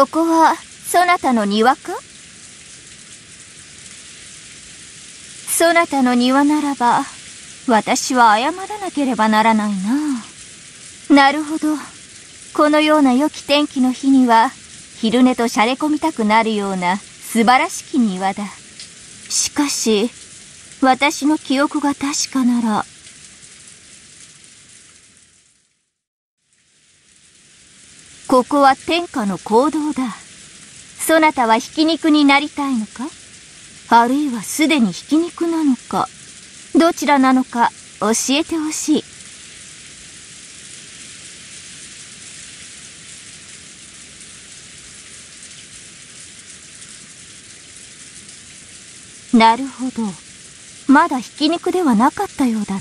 ここは、そなたの庭か？そなたの庭ならば、私は謝らなければならないな。なるほど。このような良き天気の日には、昼寝としゃれ込みたくなるような素晴らしき庭だ。しかし、私の記憶が確かなら、ここは天下の行動だ。そなたはひき肉になりたいのか？あるいはすでにひき肉なのか？どちらなのか？教えてほしい。なるほど。まだひき肉ではなかったようだな。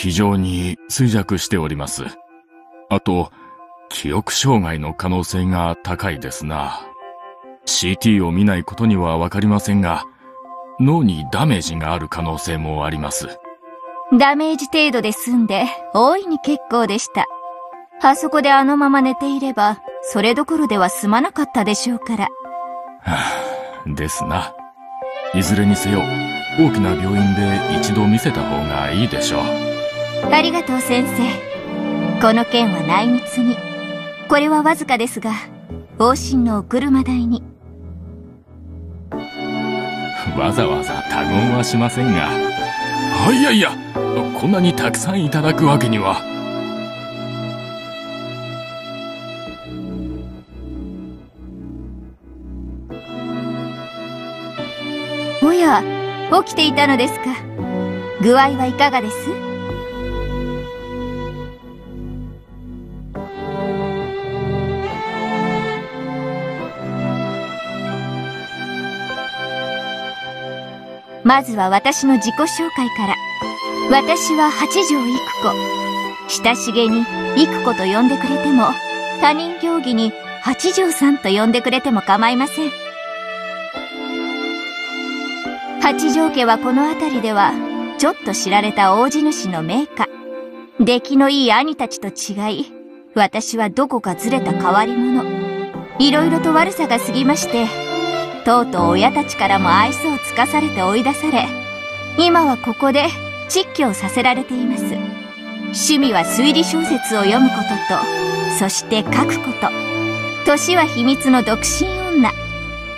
非常に衰弱しております。あと、記憶障害の可能性が高いですな。CT を見ないことにはわかりませんが、脳にダメージがある可能性もあります。ダメージ程度で済んで、大いに結構でした。あそこであのまま寝ていれば、それどころでは済まなかったでしょうから。はあ、ですな。いずれにせよ、大きな病院で一度見せた方がいいでしょう。ありがとう先生。この件は内密に。これはわずかですが、往診のお車代に。わざわざ他言はしませんが。あ、いやいや、こんなにたくさんいただくわけには。おや、起きていたのですか。具合はいかがです？まずは私の自己紹介から。私は八条育子。親しげに育子と呼んでくれても、他人行儀に八条さんと呼んでくれても構いません。八条家はこの辺りでは、ちょっと知られた大地主の名家。出来のいい兄たちと違い、私はどこかずれた変わり者。いろいろと悪さが過ぎまして、とうとう親たちからも愛想をつかされて追い出され、今はここで窒居をさせられています。趣味は推理小説を読むことと、そして書くこと。年は秘密の独身女。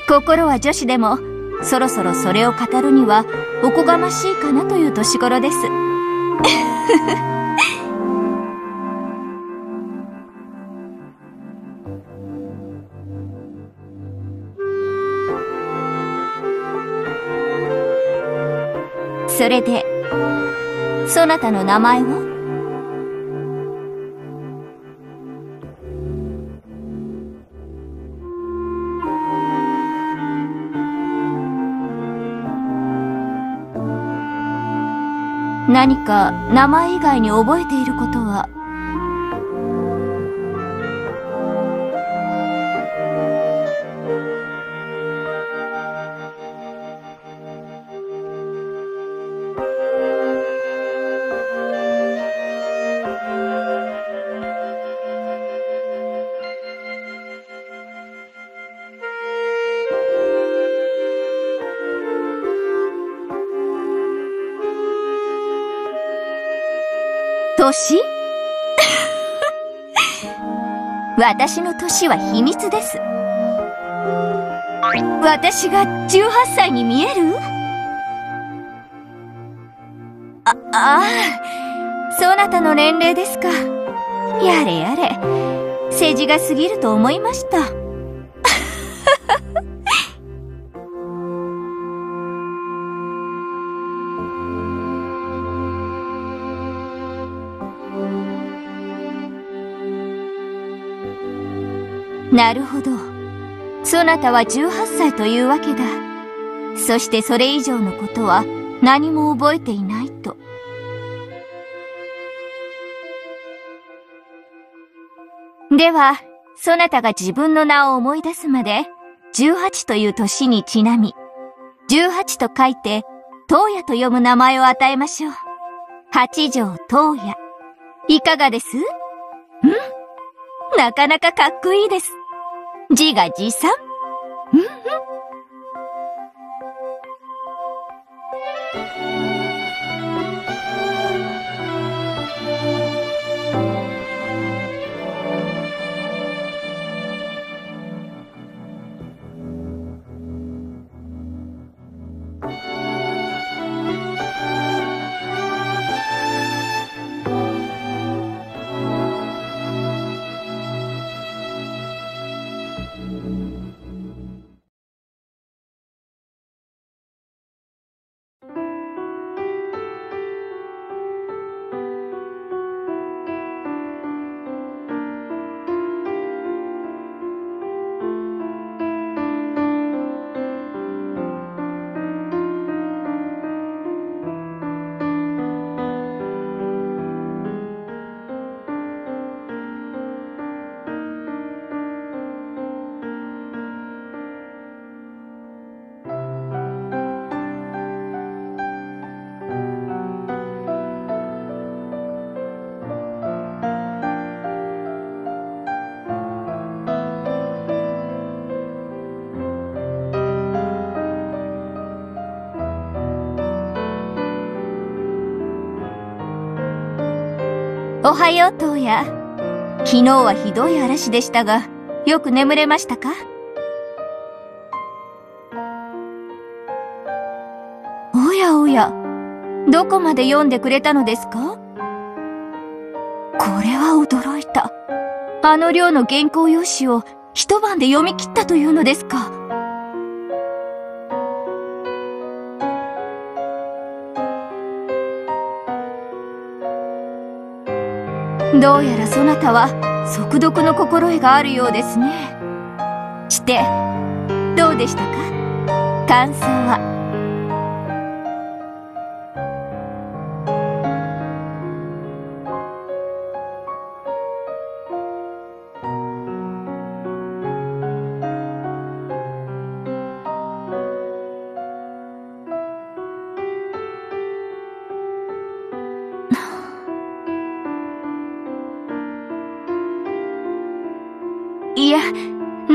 心は女子でも、そろそろそれを語るには、おこがましいかなという年頃です。それで、そなたの名前は何か名前以外に覚えていることは？年？私の年は秘密です。私が18歳に見える？あ、ああ、そなたの年齢ですか。やれやれ、世辞が過ぎると思いました。なるほど。そなたは18歳というわけだ。そしてそれ以上のことは何も覚えていないと。では、そなたが自分の名を思い出すまで、18という年にちなみ、18と書いて、東野と読む名前を与えましょう。八条東野。いかがです？ん？なかなかかっこいいです。自画自賛うんうん？おはよう、トウヤ。昨日はひどい嵐でしたが、よく眠れましたか？おやおや、どこまで読んでくれたのですか？これは驚いた。あの量の原稿用紙を一晩で読み切ったというのですか？どうやらそなたは速読の心得があるようですね。して、どうでしたか？感想は？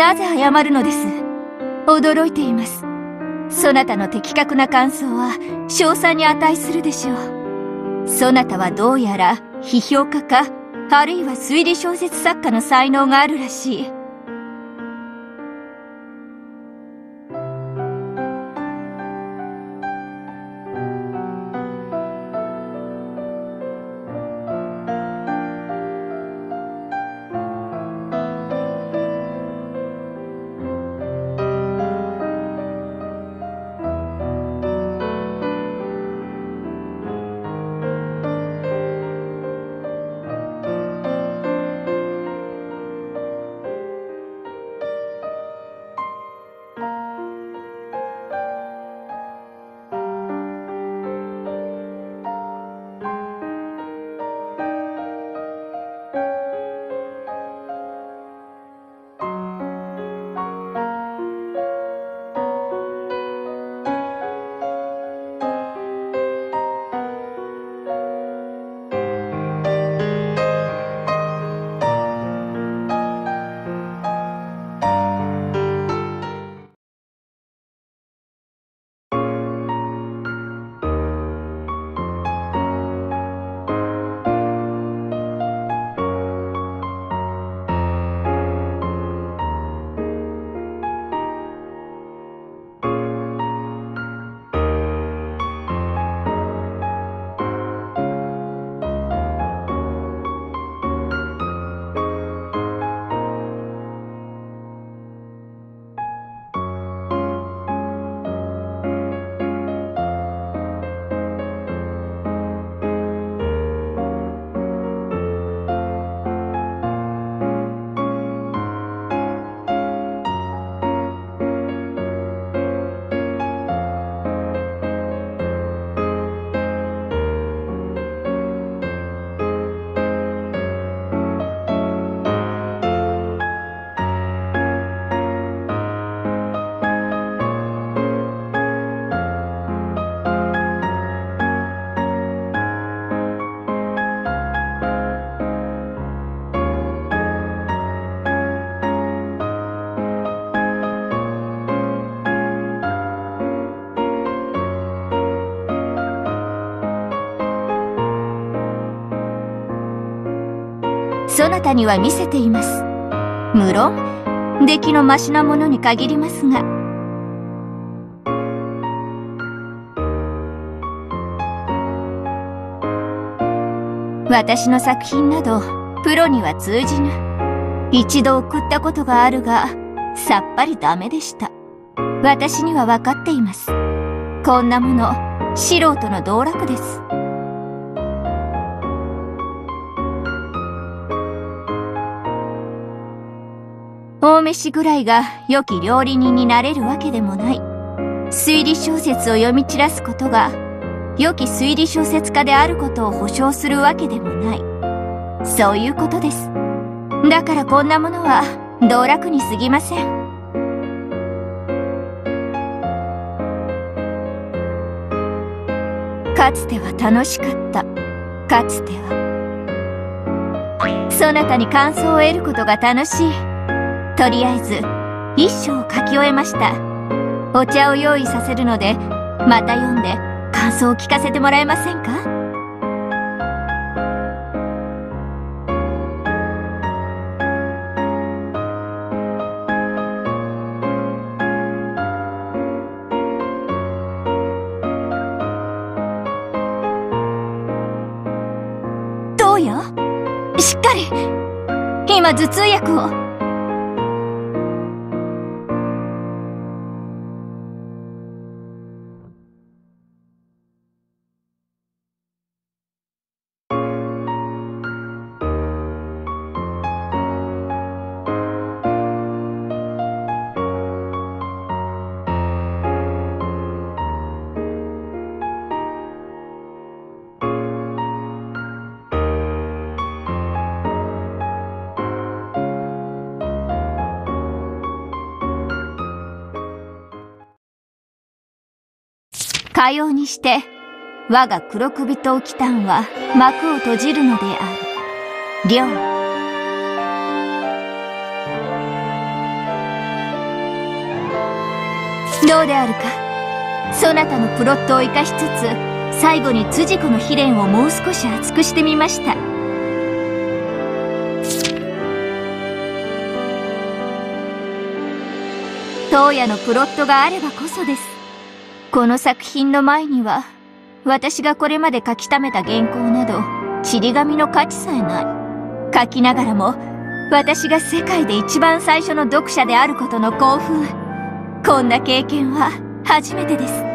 なぜ謝るのです？驚いています。そなたの的確な感想は、賞賛に値するでしょう。そなたはどうやら、批評家か、あるいは推理小説作家の才能があるらしい。そなたには見せています。無論、出来のマシなものに限りますが。私の作品など、プロには通じぬ。一度送ったことがあるが、さっぱりダメでした。私には分かっています。こんなもの、素人の道楽です。飯ぐらいが良き料理人になれるわけでもない。推理小説を読み散らすことが、良き推理小説家であることを保証するわけでもない。そういうことです。だからこんなものは道楽に過ぎません。かつては楽しかった。かつては。そなたに感想を得ることが楽しい。とりあえず、一章書き終えました。お茶を用意させるので、また読んで感想を聞かせてもらえませんか？どうよ？しっかり。今頭痛薬を。かようにして、我が黒首刀祈祷は幕を閉じるのである。りょう。どうであるか？そなたのプロットを生かしつつ、最後に辻子の秘伝をもう少し厚くしてみました。当夜のプロットがあればこそです。この作品の前には、私がこれまで書き溜めた原稿など、ちり紙の価値さえない。書きながらも、私が世界で一番最初の読者であることの興奮。こんな経験は初めてです。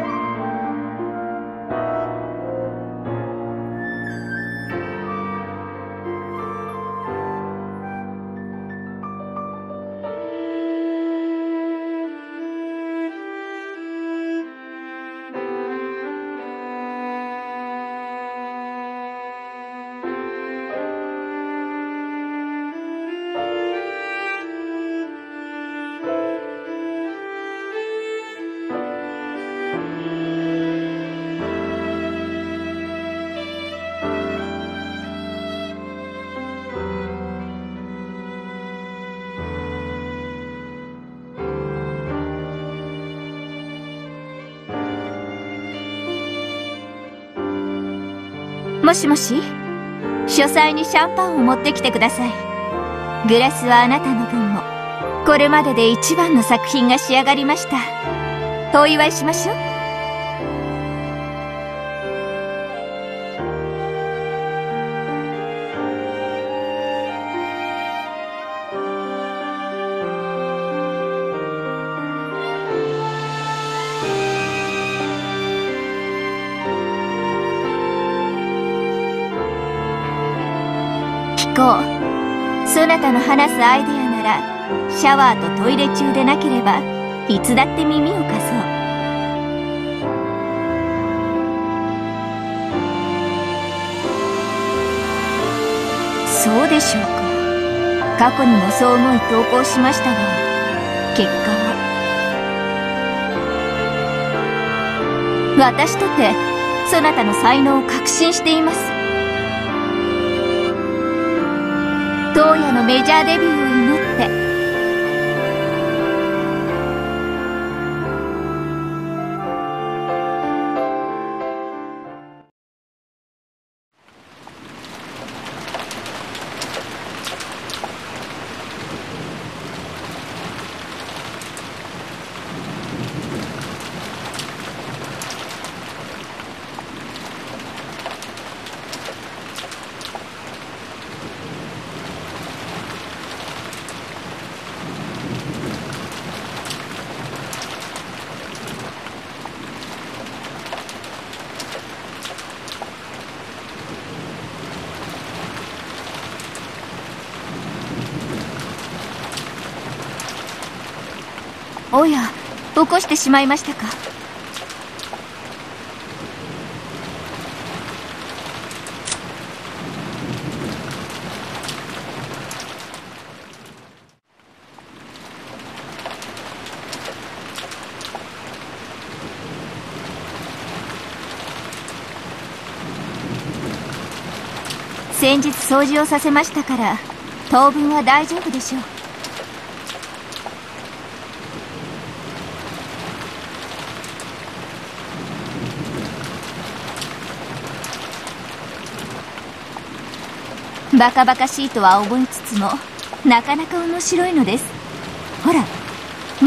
もしもし？書斎にシャンパンを持ってきてください。グラスはあなたの分も。これまでで一番の作品が仕上がりました。お祝いしましょう。話すアイデアなら、シャワーとトイレ中でなければ、いつだって耳を貸そう。そうでしょうか。過去にもそう思い投稿しましたが、結果は。私とて、そなたの才能を確信しています。当夜のメジャーデビューを祈っ起こしてしまいましたか？先日掃除をさせましたから当分は大丈夫でしょう。バカバカしいとは思いつつもなかなか面白いのです。ほら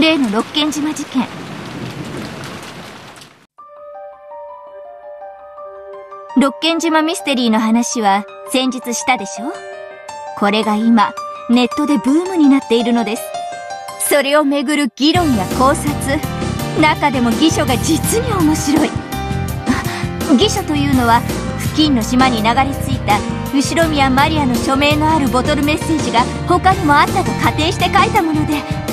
例の六軒島事件。六軒島ミステリーの話は先日したでしょ？これが今ネットでブームになっているのです。それをめぐる議論や考察。中でも義書が実に面白い。義書というのは付近の島に流れ着いた後宮マリアの署名のあるボトルメッセージが他にもあったと仮定して書いたもので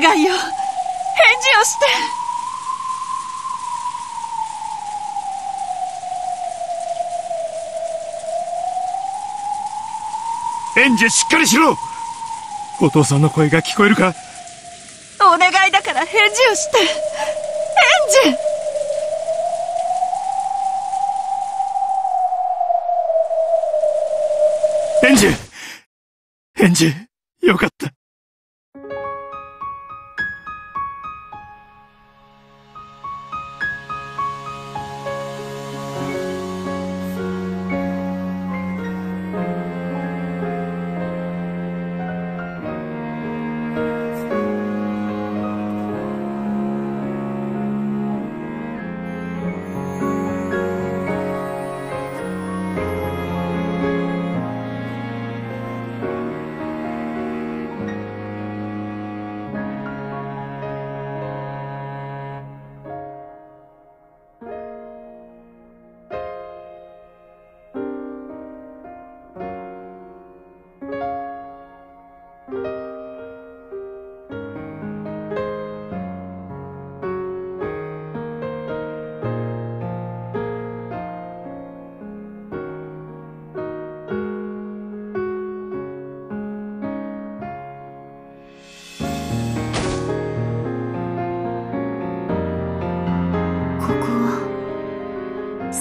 願いよ返事をして。エンジしっかりしろ。お父さんの声が聞こえるか。お願いだから返事をして。エンジエンジ返事、よ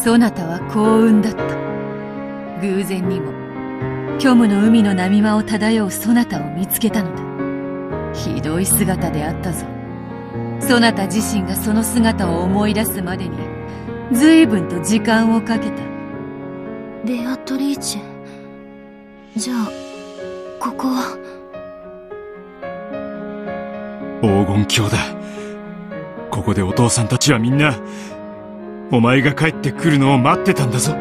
そなたは幸運だった。偶然にも、虚無の海の波間を漂うそなたを見つけたのだ。ひどい姿であったぞ。そなた自身がその姿を思い出すまでに、随分と時間をかけた。ベアトリーチェ。じゃあ、ここは？黄金鏡だ。ここでお父さんたちはみんな、お前が帰ってくるのを待ってたんだぞ。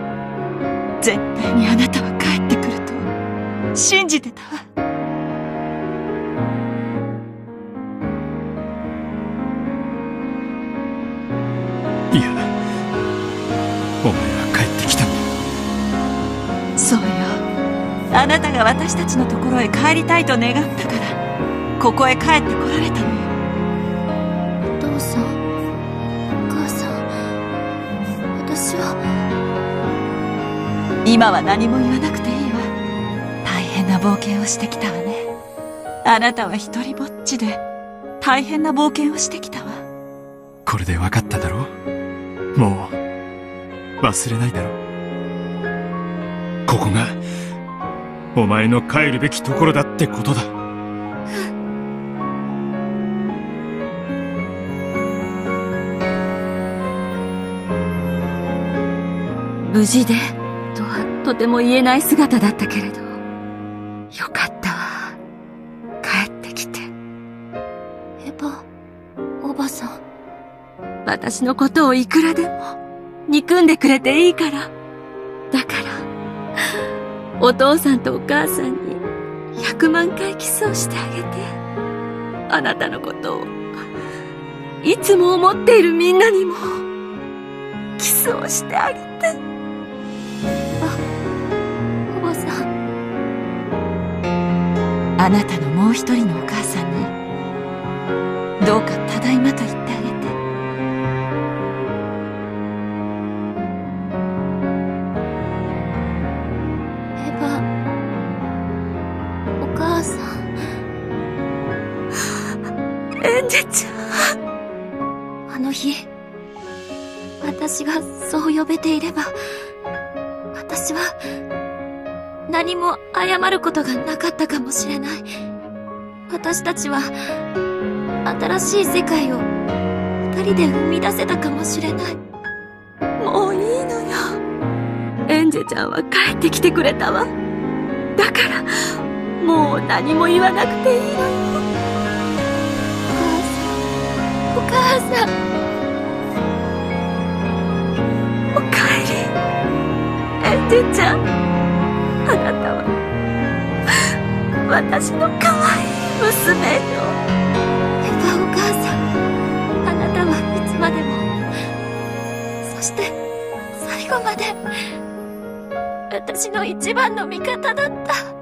絶対にあなたは帰ってくると、信じてたわ。いや、お前は帰ってきたんだ。そうよ。あなたが私たちのところへ帰りたいと願ったから、ここへ帰ってこられたのよ。今は何も言わなくていいわ。大変な冒険をしてきたわね。あなたは一人ぼっちで、大変な冒険をしてきたわ。これで分かっただろもう、忘れないだろここが、お前の帰るべきところだってことだ。無事で、とても言えない姿だったけれど、よかったわ。帰ってきて。エヴァ、おばさん。私のことをいくらでも、憎んでくれていいから。だから、お父さんとお母さんに、100万回キスをしてあげて。あなたのことを、いつも思っているみんなにも、キスをしてあげて。あなたのもう一人のお母さんに、どうかることがなかったかもしれない。私たちは、新しい世界を二人で生み出せたかもしれない。もういいのよ。エンジェちゃんは帰ってきてくれたわ。だから、もう何も言わなくていいのよ。お母さん。おかえり。エンジェちゃん。あなた、私の可愛い娘よ。エヴァお母さん。あなたはいつまでも、そして、最後まで、私の一番の味方だった。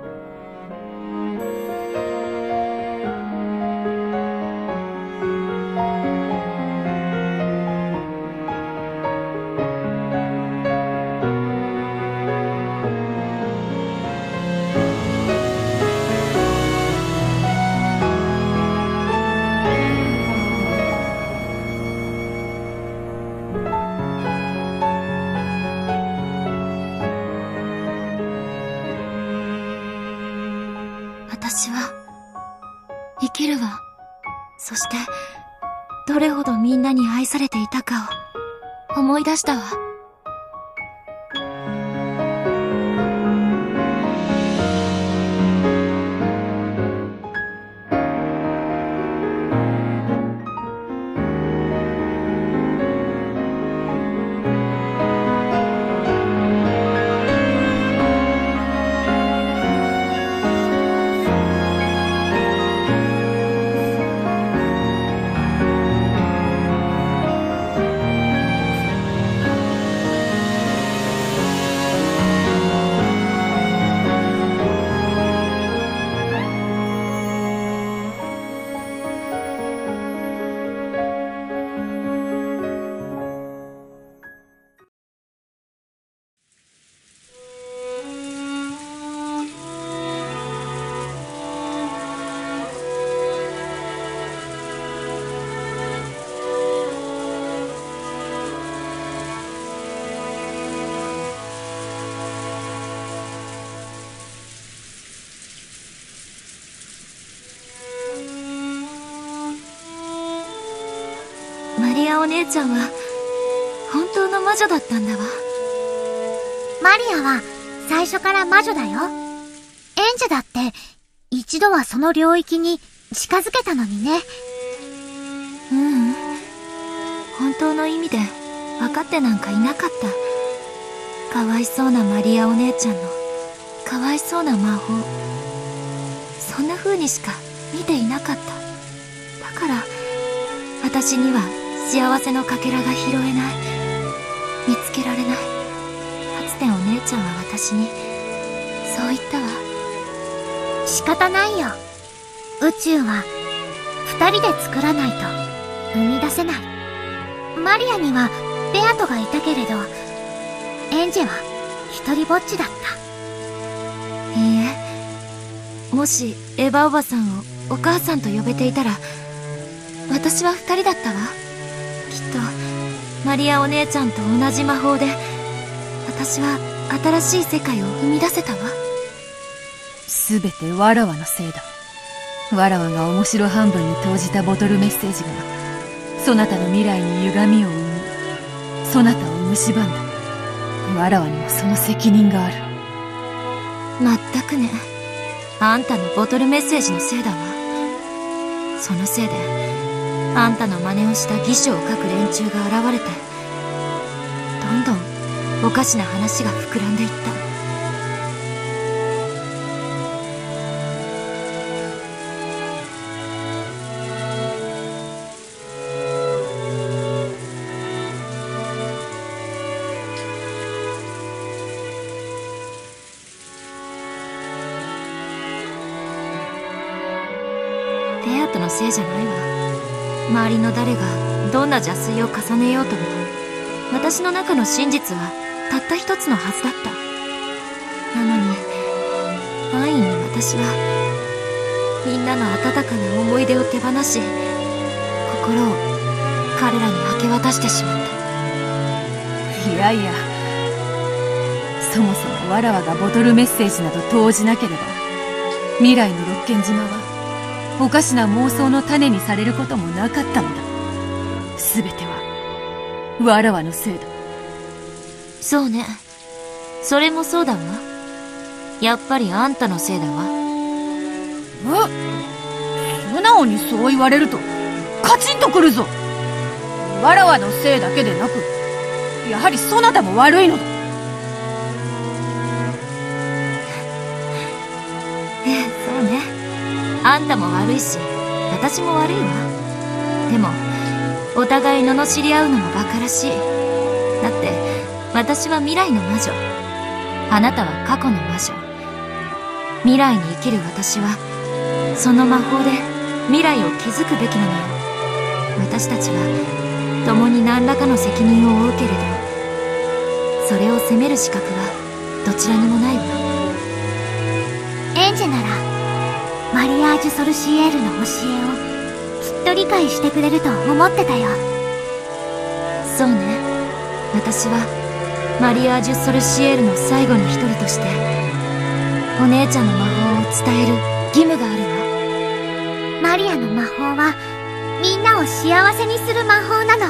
姉ちゃんは、本当の魔女だったんだわ。マリアは最初から魔女だよ。エンジェだって一度はその領域に近づけたのにね。ううん。本当の意味で分かってなんかいなかった。かわいそうなマリアお姉ちゃんの、かわいそうな魔法。そんな風にしか見ていなかった。だから、私には幸せのかけらが拾えない。見つけられない。かつてお姉ちゃんは私に、そう言ったわ。仕方ないよ。宇宙は二人で作らないと生み出せない。マリアにはベアトがいたけれど、エンジェは一人ぼっちだった。いいえ。もし、エヴァおばさんをお母さんと呼べていたら、私は二人だったわ。マリアお姉ちゃんと同じ魔法で、私は新しい世界を生み出せたわ。すべてわらわのせいだ。わらわが面白半分に投じたボトルメッセージが、そなたの未来に歪みを生み、そなたを蝕んだ。わらわにもその責任がある。まったくね。あんたのボトルメッセージのせいだわ。そのせいで、あんたの真似をした偽書を書く連中が現れて、どんどんおかしな話が膨らんでいった。ベアトのせいじゃないわ。周りの誰がどんな邪推を重ねようとも、私の中の真実はたった一つのはずだった。なのに、安易に私は、みんなの温かな思い出を手放し、心を彼らに明け渡してしまった。いやいや、そもそもわらわがボトルメッセージなど投じなければ、未来の六軒島は、おかしな妄想の種にされることもなかったのだ。すべては、わらわのせいだ。そうね。それもそうだわ。やっぱりあんたのせいだわ。え素直にそう言われると、カチンとくるぞわらわのせいだけでなく、やはりそなたも悪いのだ。あんたも悪いし、私も悪いわ。でも、お互い罵り合うのも馬鹿らしい。だって、私は未来の魔女。あなたは過去の魔女。未来に生きる私は、その魔法で未来を築くべきなのよ。私たちは、共に何らかの責任を負うけれど、それを責める資格は、どちらにもないわ。エンジェなら、マリアージュ・ソルシエールの教えをきっと理解してくれると思ってたよ。そうね。私は、マリアージュ・ソルシエールの最後の一人として、お姉ちゃんの魔法を伝える義務があるわ。マリアの魔法は、みんなを幸せにする魔法なの。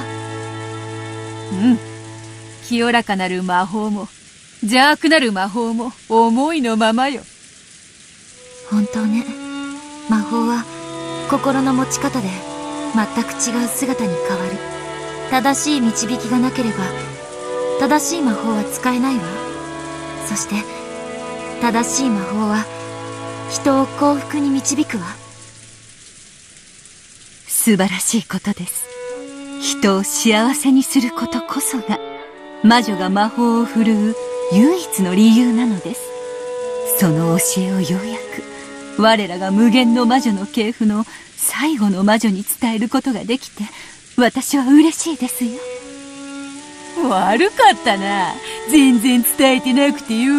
うん。清らかなる魔法も、邪悪なる魔法も、思いのままよ。本当ね。魔法は、心の持ち方で、全く違う姿に変わる。正しい導きがなければ、正しい魔法は使えないわ。そして、正しい魔法は、人を幸福に導くわ。素晴らしいことです。人を幸せにすることこそが、魔女が魔法を振るう唯一の理由なのです。その教えをようやく、我らが無限の魔女の系譜の最後の魔女に伝えることができて、私は嬉しいですよ。悪かったな。全然伝えてなくてよ。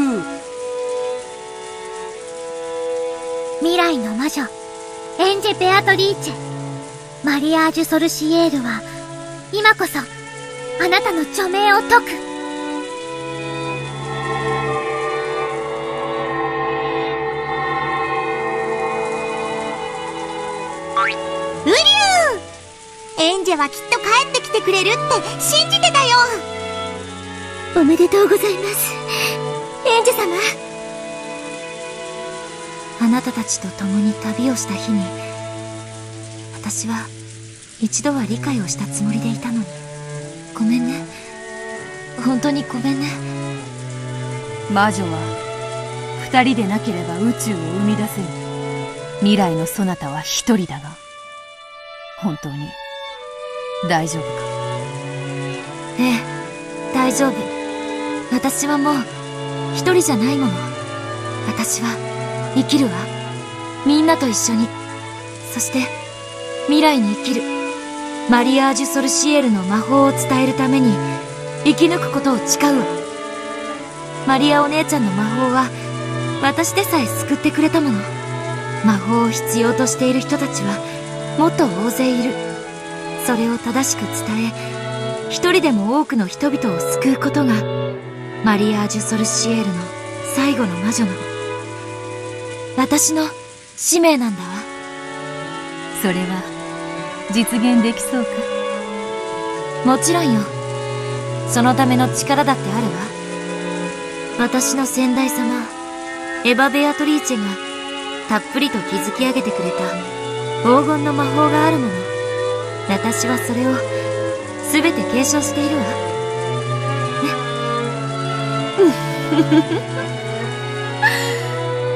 未来の魔女、エンジェ・ベアトリーチェ。マリアージュ・ソルシエールは、今こそ、あなたの著名を解く。エンジジェはきっと帰ってきてくれるって信じてたよ。おめでとうございます。エンジェ様。あなたたちと共に旅をした日に私は一度は理解をしたつもりでいたのに。ごめんね。本当にごめんね。魔女は二人でなければ宇宙を生み出せぬ未来のそなたは一人だが本当に大丈夫か？ええ大丈夫。私はもう一人じゃないもの。私は生きるわ。みんなと一緒に。そして未来に生きる。マリアージュ・ソルシエルの魔法を伝えるために生き抜くことを誓うわ。マリアお姉ちゃんの魔法は私でさえ救ってくれたもの。魔法を必要としている人たちはもっと大勢いる。それを正しく伝え一人でも多くの人々を救うことがマリアージュ・ソルシエールの最後の魔女の。私の使命なんだわ。それは実現できそうか？もちろんよ。そのための力だってあるわ。私の先代様エヴァ・ベアトリーチェがたっぷりと築き上げてくれた黄金の魔法があるもの私はそれを全て継承しているわ。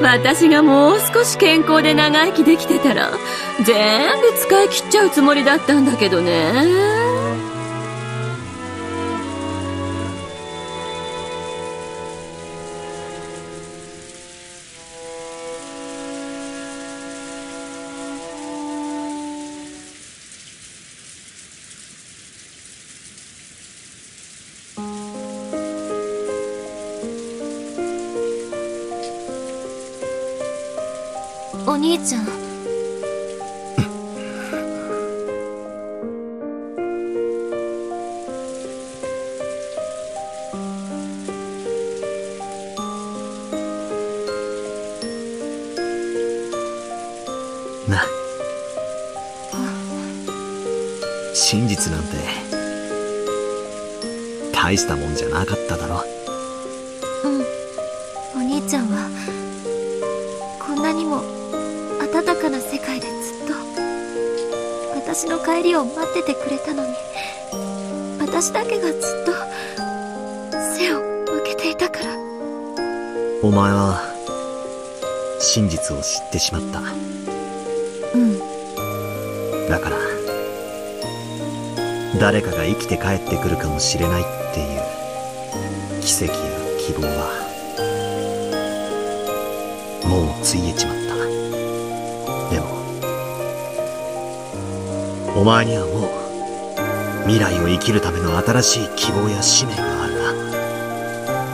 私がもう少し健康で長生きできてたら全部使い切っちゃうつもりだったんだけどね。兄ちゃん。な。真実なんて大したもんじゃなかっただろ。うん。お兄ちゃんは私の帰りを待っててくれたのに私だけがずっと背を向けていたから。お前は真実を知ってしまった。うん。だから誰かが生きて帰ってくるかもしれないっていう奇跡や希望はもうついえちまったお前にはもう未来を生きるための新しい希望や使命があるな。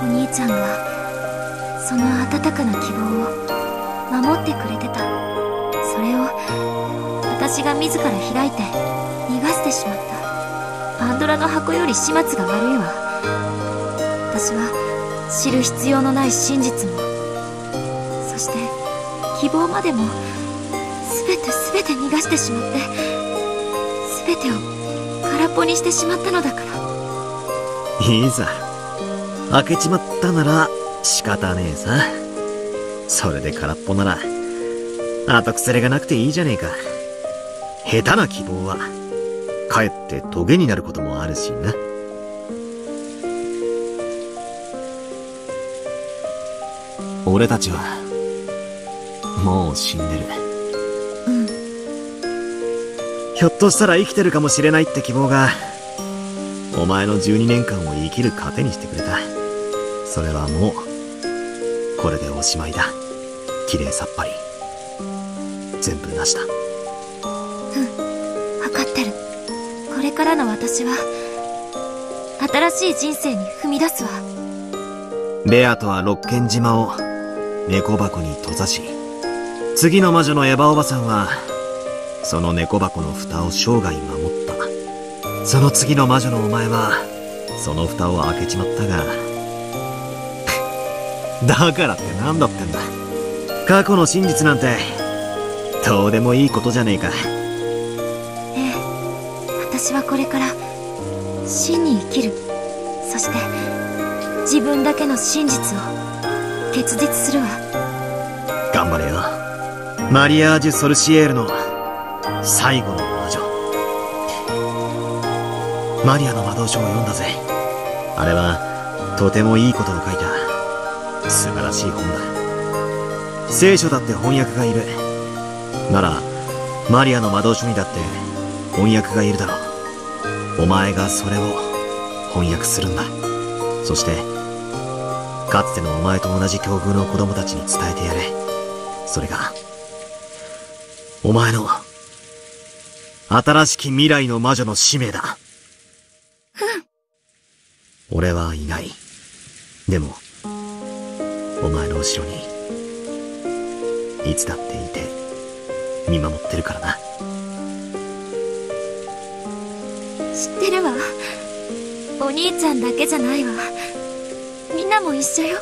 お兄ちゃんはその温かな希望を守ってくれてた。それを私が自ら開いて逃がしてしまった。パンドラの箱より始末が悪いわ。私は知る必要のない真実も。そして希望までも全て全て逃がしてしまって。全てを空っぽにしてしまったのだから。いいさ開けちまったなら仕方ねえさ。それで空っぽなら後腐れがなくていいじゃねえか。下手な希望はかえってトゲになることもあるしな。俺たちはもう死んでる。ひょっとしたら生きてるかもしれないって希望がお前の12年間を生きる糧にしてくれた。それはもうこれでおしまいだ。綺麗さっぱり。全部なしだ。分かってる。これからの私は新しい人生に踏み出すわ。ベアとは六軒島を猫箱に閉ざし次の魔女のエヴァおばさんはその猫箱の蓋を生涯守った。その次の魔女のお前はその蓋を開けちまったが だからって何だってんだ。過去の真実なんてどうでもいいことじゃねえか。ええ私私はこれから真に生きる。そして自分だけの真実を結実するわ。頑張れよ。マリアージュ・ソルシエールの最後の魔女。マリアの魔導書を読んだぜ。あれはとてもいいことを書いた。素晴らしい本だ。聖書だって翻訳がいる。ならマリアの魔導書にだって翻訳がいるだろう。お前がそれを翻訳するんだ。そしてかつてのお前と同じ境遇の子供たちに伝えてやれ。それがお前の新しき未来の魔女の使命だ。俺はいない。でもお前の後ろにいつだっていて見守ってるからな。知ってるわ。お兄ちゃんだけじゃないわ。みんなも一緒よ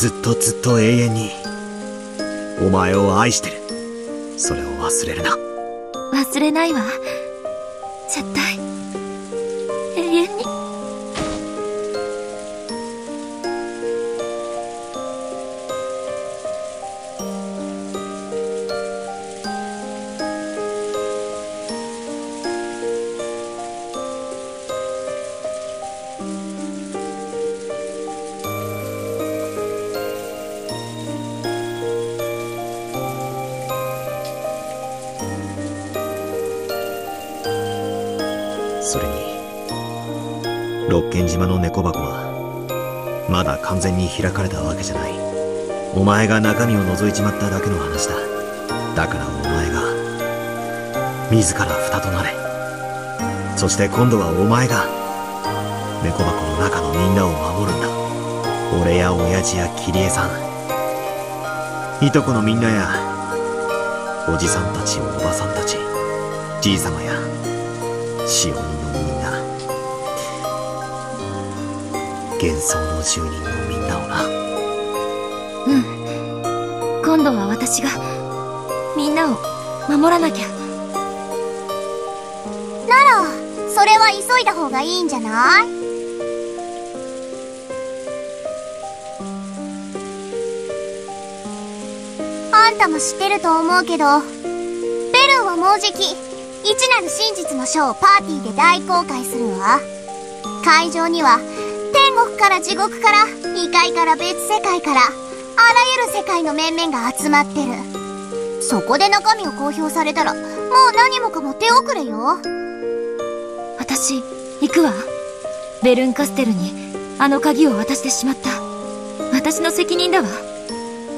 ずっとずっと永遠にお前を愛してる。それを忘れるな。忘れないわ。絶対。島の猫箱はまだ完全に開かれたわけじゃない。お前が中身を覗いちまっただけの話だ。だからお前が自ら蓋となれ。そして今度はお前が猫箱の中のみんなを守るんだ。俺や親父や桐江さん。いとこのみんなやおじさんたちおばさんたちじいさまや使用幻想の住人のみんなをなうん。今度は私がみんなを守らなきゃ。ならそれは急いだ方がいいんじゃない？あんたも知ってると思うけどベルーはもうじき一なる真実の書をパーティーで大公開するわ。会場には天国から地獄から異界から別世界からあらゆる世界の面々が集まってる。そこで中身を公表されたらもう何もかも手遅れよ。私行くわ。ベルンカステルにあの鍵を渡してしまった。私の責任だわ。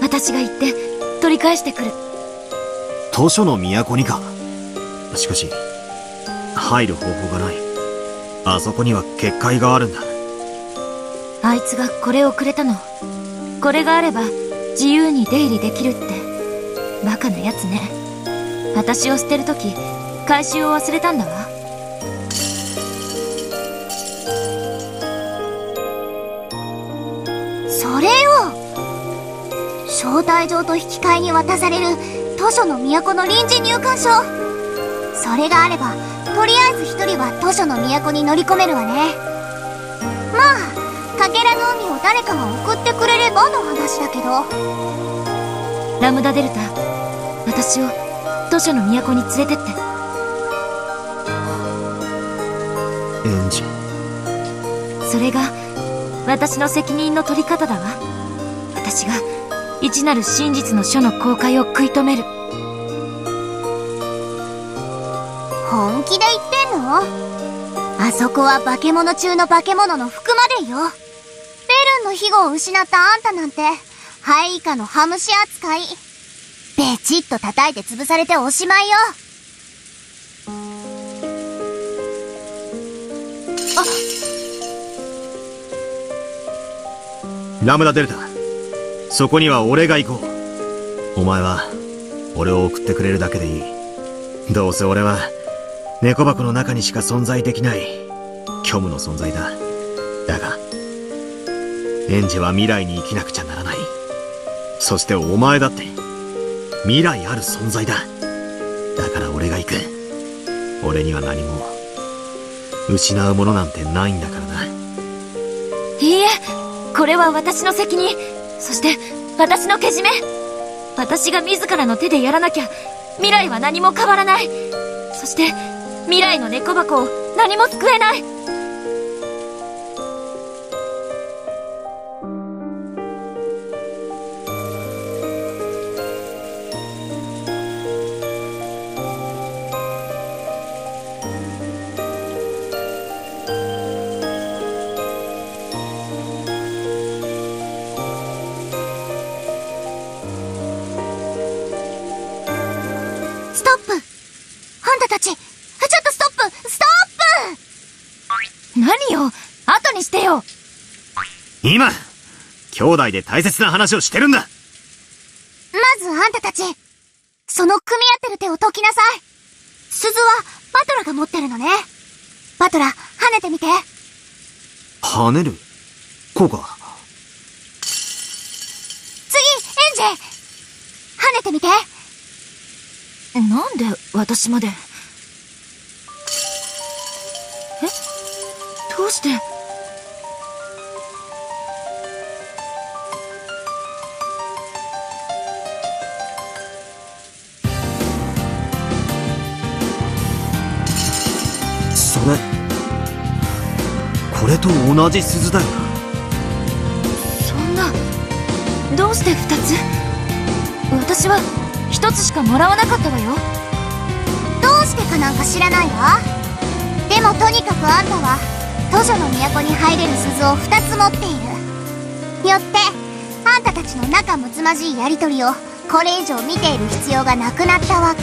私が行って取り返してくる。図書の都にか。しかし入る方法がない。あそこには結界があるんだあいつがこれをくれたの。これがあれば自由に出入りできるって。バカなやつね。私を捨てるとき回収を忘れたんだわ。それを招待状と引き換えに渡される図書の都の臨時入館証それがあればとりあえず一人は図書の都に乗り込めるわね。まあけらの海を誰かが送ってくれればの話だけどラムダデルタ私を図書の都に連れてってエンジそれが私の責任の取り方だわ私が一なる真実の書の公開を食い止める本気で言ってんのあそこは化け物中の化け物の服までよ庇護を失ったあんたなんてハエ以下のハムシ扱いベチッと叩いて潰されておしまいよ。あラムダデルタそこには俺が行こう。お前は俺を送ってくれるだけでいい。どうせ俺は猫箱の中にしか存在できない虚無の存在だ。だがエンジは未来に生きなくちゃならない。そしてお前だって、未来ある存在だ。だから俺が行く。俺には何も、失うものなんてないんだからな。いいえ、これは私の責任。そして、私のけじめ。私が自らの手でやらなきゃ、未来は何も変わらない。そして、未来の猫箱を何も救えない。今兄弟で大切な話をしてるんだまずあんたたち、その組み合ってる手を解きなさい。鈴はバトラが持ってるのね。バトラ、跳ねてみて。跳ねる？こうか。次、エンジェ跳ねてみて。なんで私まで？同じ鈴だよな。そんなどうして2つ？私は1つしかもらわなかったわよ。どうしてかなんか知らないわ。でもとにかくあんたは図書の都に入れる鈴を2つ持っている。よってあんたたちの仲睦まじいやりとりをこれ以上見ている必要がなくなったわけ。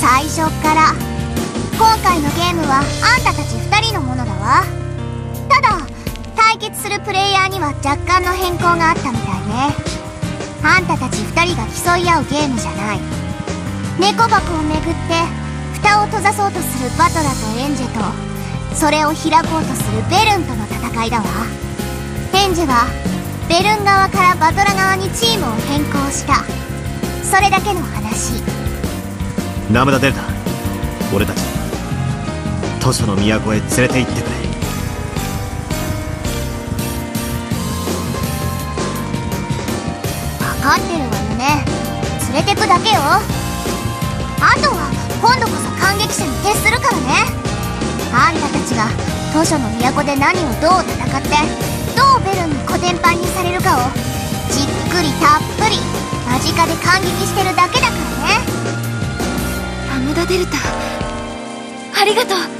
最初っから今回のゲームはあんたたち2人のものだわ。ただ対決するプレイヤーには若干の変更があったみたいね。あんたたち2人が競い合うゲームじゃない。猫箱をめぐって蓋を閉ざそうとするバトラとエンジェとそれを開こうとするベルンとの戦いだわ。エンジェはベルン側からバトラ側にチームを変更した。それだけの話。ダメだデルタ俺たち。図書の都へ連れて行ってくれ。分かってるわよね。連れてくだけよ。あとは今度こそ感激者に徹するからね。あんたたちが図書の都で何をどう戦ってどうベルンにコテンパンにされるかをじっくりたっぷり間近で感激してるだけだからね。ダデルタありがとう